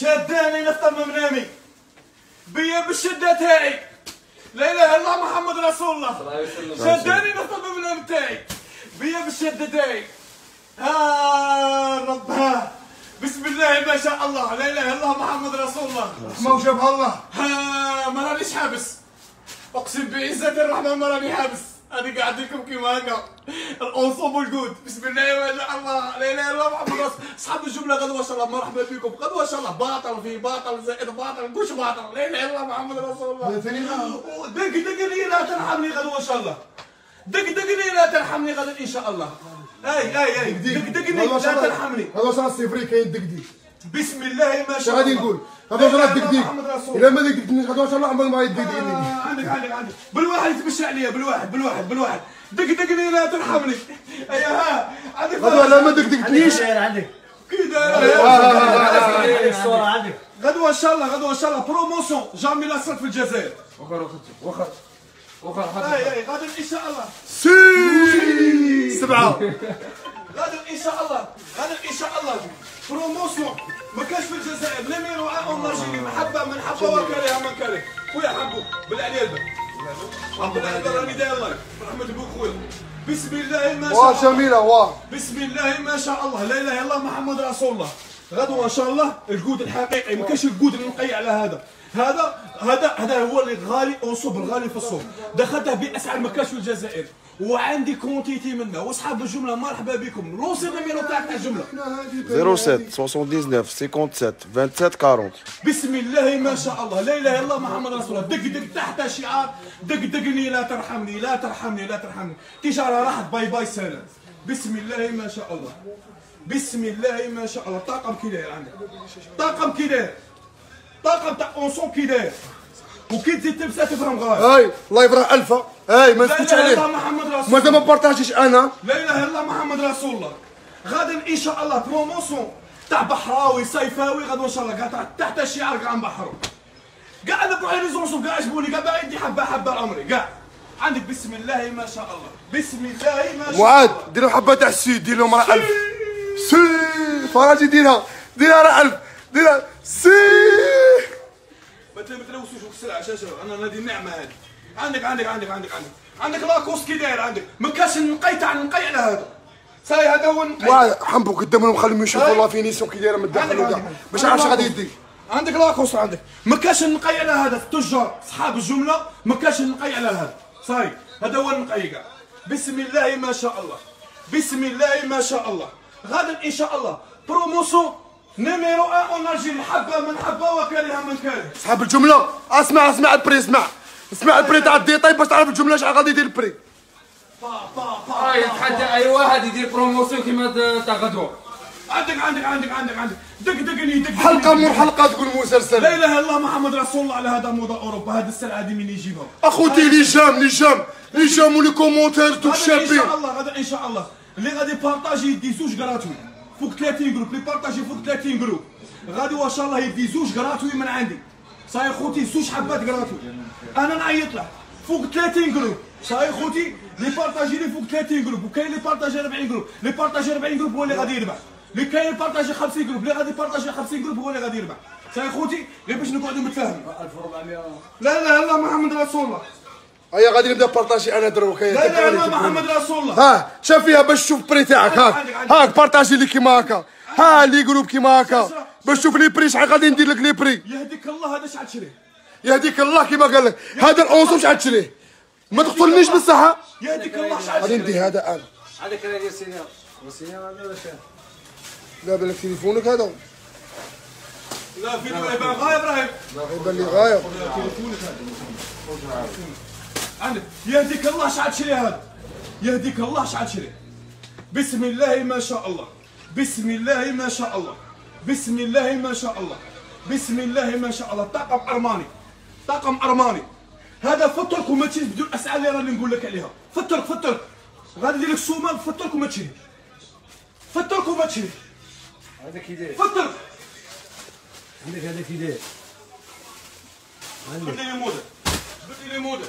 شداني نفط منامي بيا بالشده تاعي لا إله إلا الله محمد رسول الله. شداني نفط منام تاعي بيا بالشده تاعي ها رب ها بسم الله ما شاء الله. لا إله إلا الله محمد رسول الله. ما وجبها الله. ها ما رانيش حابس. أقسم بعزة الرحمن ما راني حابس. أنا قاعد لكم كيما هكا الانصومبل جود بسم الله ما شاء الله لا إله إلا الله محمد رسول أصحاب الجملة غدوه ان شاء الله. مرحبا بكم. غدوه ان شاء الله. باطل في باطل زائد باطل. كلش باطل. لا إله إلا الله محمد رسول الله. دق دق لي لا ترحمني غدوه ان شاء الله. دق دق لي لا ترحمني غدا إن شاء الله. اي اي أي. دق دق لي لا ترحمني هذا واش راه السيفري كاين دقديق بسم الله ما شاء الله غادي نقول هذا راه رسول الا ما دقدقنيش غادي واش الله عمرك ما آه، عندك عندك عندك بالواحد يتمشى عليا بالواحد بالواحد بالواحد دق دق لي لا ترحمني ايا ها عندك غدوه لا ما عندك كي داير عندك غدوه ان شاء الله غدوه ان شاء الله بروموسيون جامي لاصرت في الجزائر وخر وخر وخر اي اي غدا ان شاء الله سي سبعه غدا ان شاء الله غدا ان شاء الله بروموسيون ما كانش في الجزائر نميرو اون نرجيني محبه من حبه وكره من كره خويا حبو البال حبو راني داير لايف برحمة أبوك خويا بسم الله ما شاء واه الله جميله واه بسم الله ما شاء الله لا اله الا الله محمد رسول الله غدوه ان شاء الله الجود الحقيقي ما كاينش الجود اللي نقي على هذا هذا هذا هذا هو اللي غالي اونصوب الغالي في السوق دخلته باسعار ما كاش في الجزائر وعندي كونتيتي منه واصحاب الجملة مرحبا بكم. لونسي النيميرو تاعك تاع الجملة. 07 79 57 27 40 بسم الله ما شاء الله. لا إله إلا الله محمد رسول الله. دق دق تحت شعار دق دقني لا ترحمني لا ترحمني لا ترحمني. تجارة راحت. باي باي سلام بسم الله ما شاء الله. بسم الله ما شاء الله. طاقم كي داير عندك. طاقم كي داير طاقم تاع أونسون كي داير وكي تزيد تلبسها تفهم غلط هاي الله يبرح ألفا. هاي ما لا نسكتش إله إلا الله عليه محمد رسول مازال الله. ما بارطاجيش أنا. لا إله إلا الله محمد رسول الله. غدا إن شاء الله بروموسيون تاع بحراوي صيفاوي غدا إن شاء الله كاع تحت الشعار كاع نبحروا كاع أنا بروحي لي زونسون كاع عجبوني كاع باغي ندي حبة حبة عمري كاع عندك بسم الله ما شاء الله. بسم الله ما شاء معاد الله ديروا حبة تاع السيد دير لهم راه 1000 سي. فراجي ديرها. ديرها راه 1000 ديرها. سي. ما تلوثوش السلعه شاشة. أنا هذه النعمه هذه عندك عندك عندك عندك عندك. عندك لاكوست كي داير عندك. ما كاش النقي تاع النقي على هذا. ساي هذا هو النقي حنبو قدامهم خليهم يشوفوا لا فينيسيون كي دايره من الداخل وكاع باش عارف غادي يدي عندك لاكوست عندك. ما كاش النقي على هذا التجار اصحاب الجملة. ما كاش النقي على هذا. صاي هذا هو النقي كاع. بسم الله ما شاء الله. بسم الله ما شاء الله. غدا إن شاء الله. promotion numéro 1 en Algérie. حبة من حبة وكره من كره. اصحاب الجملة. أسمع أسمع ال prix أسمع. اسمع ال prix تاع ال détail باش تعرف الجملة شحال غادي يدير ال prix. با با با يتحدى أي واحد يدير promotion كيما تا- تاع غدوة. عندك عندك عندك عندك عندك. دق دقني دق دقني. حلقة مور حلقة تقول لا مسلسل إله إلا الله محمد رسول الله على هذا موضه أوروبا. هذه السلعه هذه من يجيبها أخوتي لي جام لي جام لي جام ولي كومونتير توك غدا إن شابين شاء الله غدا إن شاء الله. اللي غادي بارطاجي يدي زوج غراتوي. فوق 30 جروب اللي بارطاجي فوق 30 جروب غادي وإن شاء الله يدي زوج غراتوي من عندي. صاي خوتي زوج حبات غراتوي أنا نعيط له. فوق 30 جروب صاي خوتي اللي بارطاجي لي فوق 30 جروب وكاين اللي بارطاجي 40 جروب اللي بارطاجي 40 جروب هو اللي غادي يربح. اللي كاين partager 50 groupes اللي غادي ي partager 50 groupes هو اللي غادي يربح. صاي خوتي غير باش نقعدوا متفاهمين 1400 لا الا الله محمد رسول الله. هيا غادي نبدأ partager أنا دروك هيا لا الله تبعوني، محمد رسول الله. ها شاف فيها باش تشوف prix تاعك هاك. هاك partager لي كيما هكا. ها les groupes كيما هكا. باش تشوف les prix شحال غادي ندير لك les prix يهديك الله هذا شحال تشريه يهديك الله كيما قال لك. هذا ال ensemble شحال تشريه ما تقتلنيش بالصحة. يهديك الله شحال غادي ندي هذا أنا. عندك أنا ديال السينما والسينما هذا واش لا بالك تليفونك هذا. لا فيديو يبان. غايب إبراهيم يبان لي غايب. عندك يهديك الله شحال تشري هذا؟ يهديك الله شحال تشري بسم الله ما شاء الله. بسم الله ما شاء الله. بسم الله ما شاء الله بسم الله ما شاء الله طاقم ارماني طاقم ارماني هذا فطرك وما تشري بدون الاسعار اللي راني نقول لك عليها فطرك فطرك غادي ندير لك سومه فطرك وما تشري فطرك وما تشري هذا كي داير فطرك عندك هذا كي داير بدي لي موديل بدي لي موديل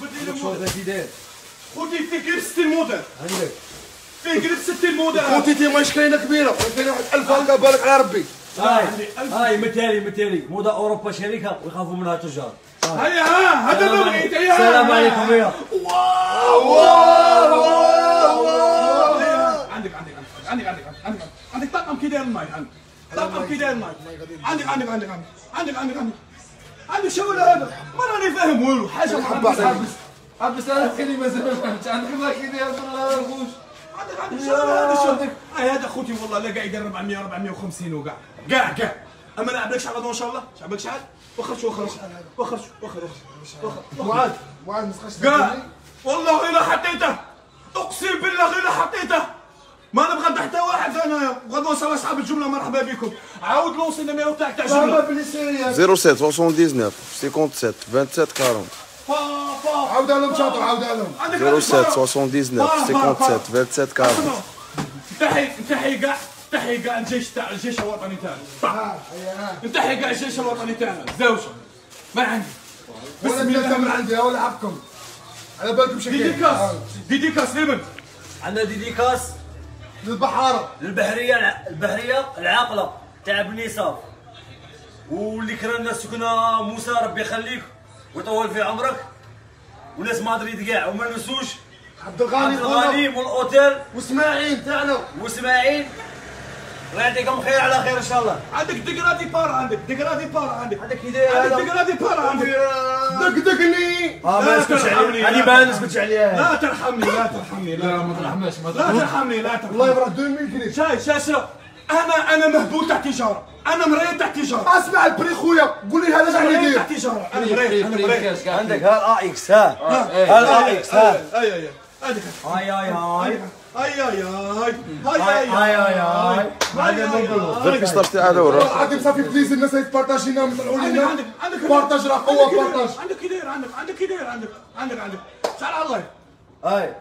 بدي لي موديل هذا خوتي فيه قريب 60 موديل عندك فيه قريب 60 مودة خوتي تيما شكرينه كبيره كاين واحد 1000 هكا بالك على ربي هاي هاي متالي متالي موضة اوروبا شركه ويخافوا منها التجار هيا ها هذا ما بغيت هيا السلام عليكم يا واو واو واو عندك عندك عندك عندك عندك عندك طقم كي داير الماي عندك طقم كي داير الماي عندك عندك عندك عندك عندك عندك عندك شغل هذا ما راني فاهم والو حاجة عبس عبس عبس أنا كلمه زعما فهمت عندك ما كي داير الخوش هذا شو هاي هذا خوتي والله لا قاعد يدير 400 450 وكاع كاع كاع أما لعب لك شحال إن شاء الله؟ شعب؟ لك شحال وخر شو؟ وخر شو وخر وخر معاذ معاذ ما تسخش كاع والله الا حطيته. أقسم بالله الا حطيته. ما نبغى حتى واحد انايا شاء الله أصحاب الجملة مرحبا بكم. عاود لونسي النميرو تاعك تاع سيريال 07 79 57 27 40 عاودها لهم شاطر عاودها لهم عندك عندك 07 فا. 79 فا، فا، فا. 57 27 40 نتحي نتحي كاع نتحي كاع الجيش تاع الجيش الوطني تاعنا نتحي كاع الجيش الوطني تاعنا زوجة ما عندي بسم الله من عندي ولا حقكم على بالكم شكل ديديكاس ديديكاس لمن عندنا ديديكاس للبحاره البحريه الع- البحريه العاقله تاع بني صاف واللي كرهنا سكنه موسى ربي يخليك ويطول في عمرك. وناس مدريد كاع وما ننسوش عبد الغني عبد الغني والأوتيل. وإسماعيل تاعنا. وإسماعيل. الله يعطيكم خير على خير إن شاء الله. عندك ديكرادي بار عندك ديكرادي بار عندك. عندك هدايا عندك ديكرادي بار عندك دقدقني آه لا ما نسكتش عليه لا هذه ما نسكتش عليها لا ترحمني لا ترحمني لا. ما ترحمناش ما لا ترحمني لا والله ترحمني يبرح 2000 جنيه شاي شاي شاي. أنا أنا مهبول تاع تجارة. أنا مريض تاع تجارة. أسمع البري خويا. قول لي هذا مريض يدير تاع تجارة. أنا مريض أنا مريض. عندك ها الاي إكس ها. إيه. ها الاي إكس ها. أي أي هذيك هاي هاي هاي. أي أي أي هاي هاي هاي هاي. البيستاش تاع هذا وراه عادي مصافي بليز الناس يتبارطاجينا ويطلعوا عندك لنا عندك عندك بارطاج راه قوه بارطاج عندك كي داير عندك عندك كي داير عندك عندك عندك. شحال على الله. هاي.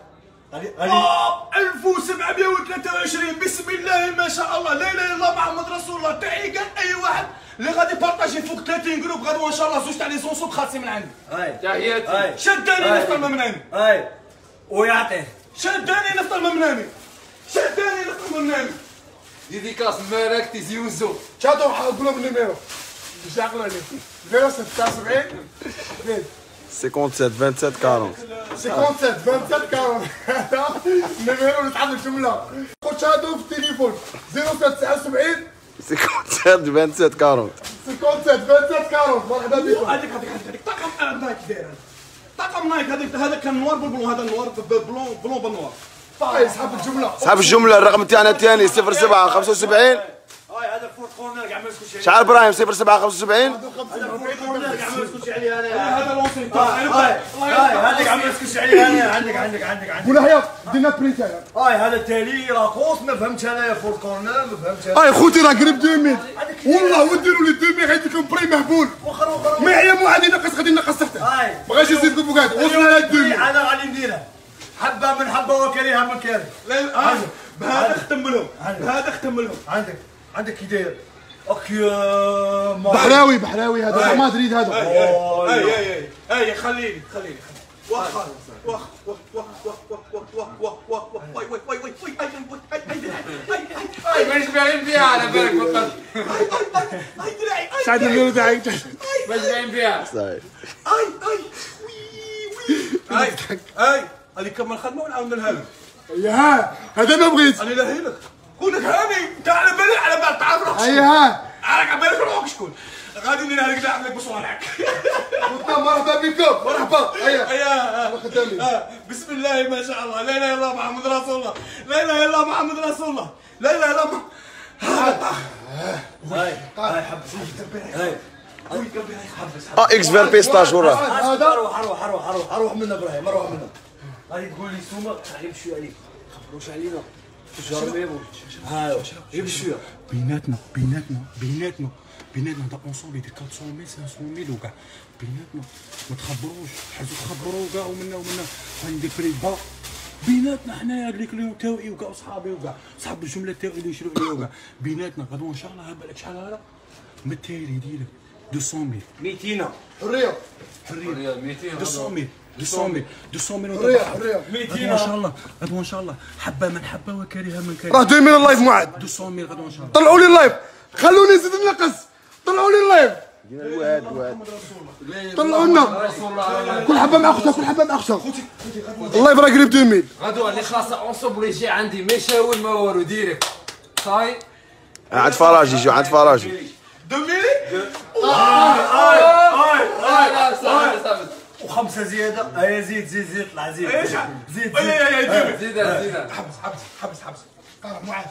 هذه هذه آه، 1723 بسم الله ما شاء الله. لا إله إلا الله محمد رسول الله. تحية كان أي واحد. اللي غادي يبارطاجي فوق 30 جروب غدوه ان شاء الله زوج تاع لي سونسوب خالصين من عندي. تحياتي. شداني. نفطر من عندي. هاي. ويعطيه شداني نفطر من عندي. شداني نفطر من عندي. ديديكاس مبارك تيزي وزو. شاتو قول لهم النيميرو باش يعقلوا عليك 079 57 27 40 57 27 40 هذا النيميرو اللي تعمل جمله خد شاتو في التليفون 0779 57 27 40 57 27 40 مرحبا بكم هذيك هذيك هذيك طقم نايك داير. طقم نايك هذيك هذا كان نوار بالبلون هذا نوار بلون بلون بالنوار اسحب الجمله صاحب الجمله الرقم تاعنا الثاني 07 75 هاي هذا فورت كورنر كاع ما نسكتش عليه شحال إبراهيم 07 75 هذا فورت كورنر كاع ما نسكتش عليه أنا هذا لونسي هاي هاي هاي هذا كاع ما نسكتش عليه أنا عندك عندك عندك عندك. قول حياة دينا برينت هذا هاي هذا التالي لاكوست ما فهمتش انايا فورت كورنر ما فهمتش أنا. هاي خوتي راه قريب 2000 والله وديروا لي 2000 غادي لكم بري مهبول. ما هي مو عادي نقص غادي نقص تحته. بغاش يزيد لكم فوق وصلنا ل 2000 أنا غادي نديرها حبة من حبة وكريهة من هذا بهذا اختم لهم. بهذا اختم لهم. عندك. عندك كي داير اوك يا ما بحراوي بحراوي هذا مدريد هذا اي اي اي اي خليني خليني واخ واخ واخ واخ واخ واخ واخ واخ واخ واخ واي واي واي واي واي اي اي اي اي اي مش باين فيها على بالك بطل اي دراعي سعد الميرو تاعك مش باين فيها اي اي وي وي اي اي هذه كمل خدمه ونعاود نلهلك يا هذا ما بغيت أنا لهيلك لك هاني انت على بالك على بالك تعرف روحك هيا ها على بالك روحك شكون غادي نلهلك نعمل لك بصوالحك. مرحبا. بكم مرحبا. هيا يا خدامي. آه، بسم الله ما شاء الله. لا إله إلا الله محمد رسول الله. لا إله إلا الله محمد رسول الله. لا إله إلا الله هاي. هاي. حبس. هاي AX vert pistache وراه أروح أروح أروح أروح. أروح من إبراهيم. أروح منه غادي تقول لي سومه غادي يمشيو عليك. خبروش علينا. بيناتنا بيناتنا بيناتنا بيناتنا دا ensemble يدير 400 500 وكاع بيناتنا ما تخبروش حاجة تخبروا كاع ومنا ومنا غادي ندير بري با بيناتنا حنايا لي كليون تاوعي وكاع وصحابي وكاع صحاب الجمله تاوعي اللي يشروا عليا وكاع بيناتنا غدوه ان شاء الله بالك شحال هذا من التالي ديالك 200000 200 حريه حريه ريال 200 200000 200000 200000 حريه حريه غدوه ان شاء الله غدوه ان شاء الله حبه من حبه وكرهه من راه كره 2000 اللايف معاد 200000 غدوه ان شاء الله طلعوا لي اللايف خلوني نزيد نقص طلعوا لي ال live طلعوا لنا كل حبه مع اختها كل حبه مع اختها ال live راه قريب 2000 غدوه اللي خلاص ensemble يجي عندي ما يشاور ما والو direct صاي عند فراجي جو عند فراجي deux mille لا صافي صافي وخمسه زيادة. هيا زيد زيد زيد طلع زيد. زيد أي زيد. أي أي زيد. زيد حبس حبس حبس حبس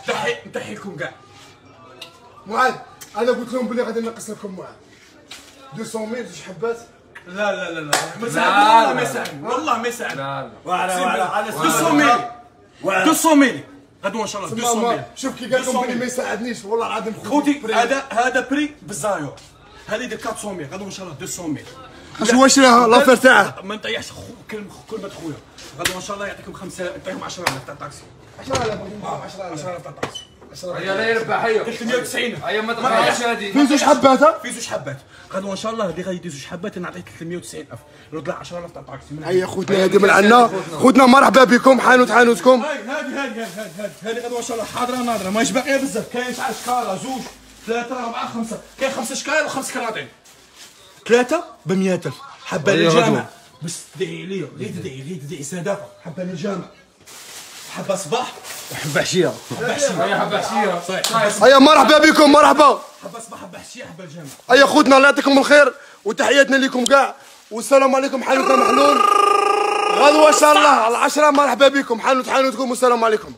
نتحي نتحيكم كاع معاذ أنا قلت لهم بلي غادي نقص لكم معاذ. 200 ميل زوج حبات. لا لا لا لا. ما لا، يساعدني والله لا. ما يساعدني والله ما يساعدني لا على 200 ميلي 200 ميلي غدوة إن شاء الله. 200 ماما ميلي شوف كي قال لكم بلي ما يساعدنيش. والله العظيم خوتي هذا هذا بري بالزايور هذه ديال 400 ميل غدوة إن شاء الله. 200 ميل اش هو شراها لافير تاعه ما نطيحش خو كلمه كلمة خويا. غدوه إن شاء الله يعطيكم خمسه يعطيكم 10000 تاع الطاكسي 10000 10000 تاع الطاكسي هيا لا يربح هيا 390 هيا ما تخافش هذه. فين زوج حبات ها؟ في زوج حبات. غدوه إن شاء الله اللي غادي زوج حبات نعطيه 390000 لو طلع 10000 تاع الطاكسي من هيا خوتنا هادي من عندنا خوتنا. مرحبا بكم حانوت حانوتكم. هاي هذه هذه هذه هذه هذه غدوه إن شاء الله حاضرة ناظره ماهيش باقيه بزاف. كاين شحال شكارة؟ زوج ثلاثة اربعه خمسة. كاين خمسة شكاير وخمس كراطين ثلاثة ب 100000 حبة للجامع. بس تدعي لي غير تدعي غير تدعي صدقه حبة للجامع. حبة صباح. حبة عشيه هيا حبة حشية. صحيح هيا مرحبا بكم مرحبا. حبة صباح حبة حشية حبة الجامع هيا خوتنا الله يعطيكم الخير. وتحياتنا لكم كاع. والسلام عليكم حانوتنا محلول غدوة إن شاء الله على العشرة. مرحبا بكم حانوت حانوتكم. والسلام عليكم.